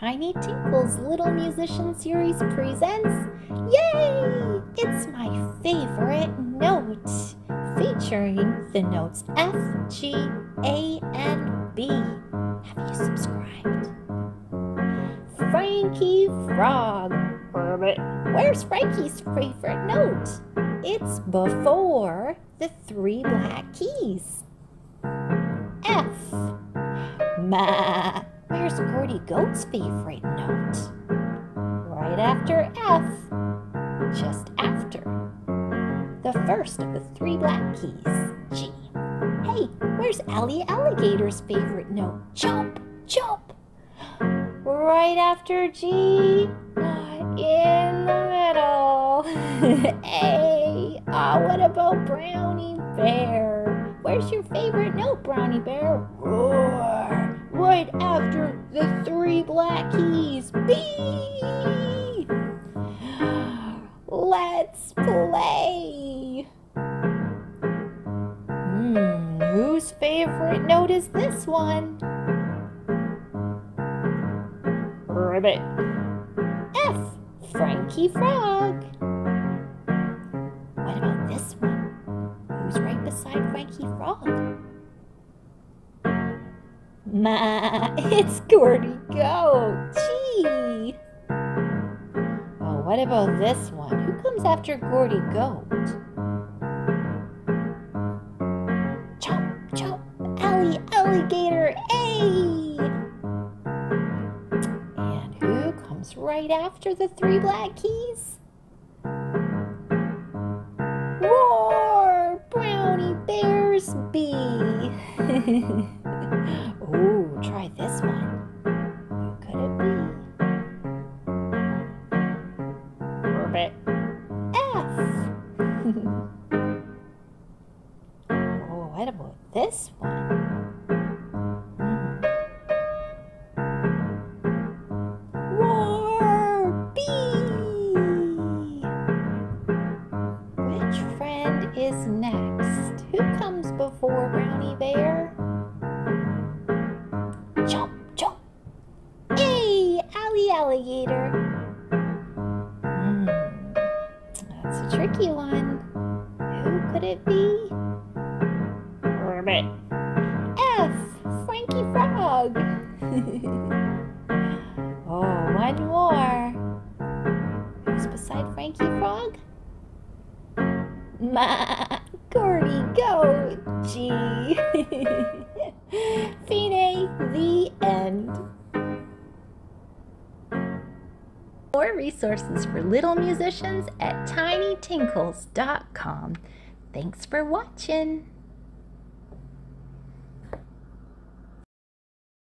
Tiny Tinkle's Little Musician Series presents Yay! It's my favorite note, featuring the notes F, G, A, and B. Have you subscribed? Frankie Frog. Where's Frankie's favorite note? It's before the three black keys. F. Ma. Where's Gordy Goat's favorite note? Right after F, just after. The first of the three black keys, G. Hey, where's Ellie Alligator's favorite note? Jump, jump. Right after G, in the middle. A. Ah, what about Brownie Bear? Where's your favorite note, Brownie Bear? Roar right after the three black keys. B. Let's play. Hmm, whose favorite note is this one? Ribbit. F. Frankie Frog. What about this one? Who's right beside Frankie Frog? Ma, it's Gordy Goat. Gee. Oh, what about this one? Who comes after Gordy Goat? Chomp, chomp, Alley, alligator, A. And who comes right after the three black keys? Roar, brownie bears, B. Try this one. Who could it be? Orbit F. oh, what about this one? Alligator. Hmm, that's a tricky one. Who could it be? F, Frankie Frog. oh, one more. Who's beside Frankie Frog? Ma, Gordy, go, G. Fine, the More resources for little musicians at tinytinkles.com. Thanks for watching.